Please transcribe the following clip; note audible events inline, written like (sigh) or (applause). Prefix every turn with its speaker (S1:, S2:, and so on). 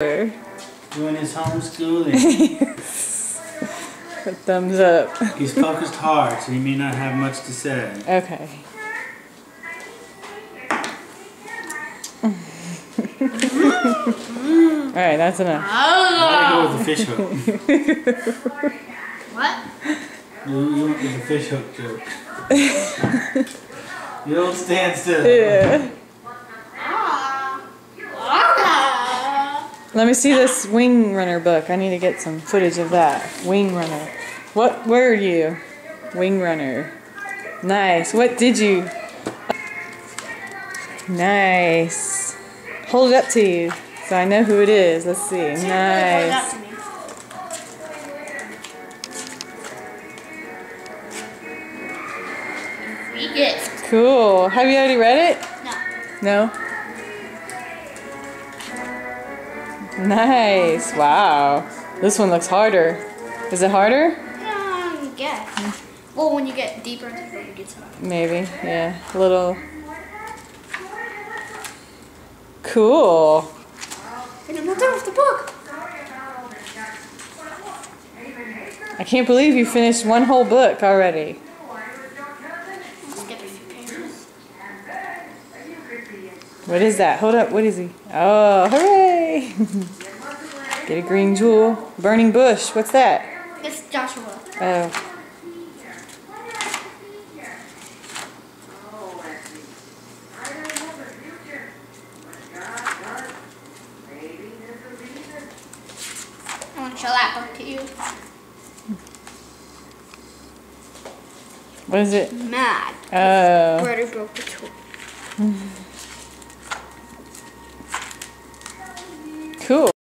S1: Doing his homeschooling. (laughs)
S2: A thumbs up.
S1: He's focused hard, so he may not have much to say.
S2: Okay. (laughs) Alright, that's enough. Oh.
S1: Gotta go with the fish hook. (laughs)
S3: What?
S1: You, you went with the fish hook joke. you don't stand still.
S2: Yeah. Let me see this Wing Runner book. I need to get some footage of that. Wing Runner. What? Where are you? Wing Runner. Nice. What did you? Nice. Hold it up to you so I know who it is. Let's see. Nice.
S3: up to me. Free gift.
S2: Cool. Have you already read it?
S3: No.
S2: No? Nice. Wow. This one looks harder. Is it harder?
S3: Um, guess. Well, when you get deeper into it, it gets harder.
S2: Maybe. Yeah. A little. Cool.
S3: And I'm not done with the book.
S2: I can't believe you finished one whole book already.
S3: I'll skip a few pages.
S2: What is that? Hold up. What is he? Oh, hooray! Get a green jewel. Burning bush. What's that?
S3: It's Joshua.
S2: Oh.
S3: I want to show that book to you.
S2: What is it?
S3: Mad.
S2: Oh.
S3: Broke the tool.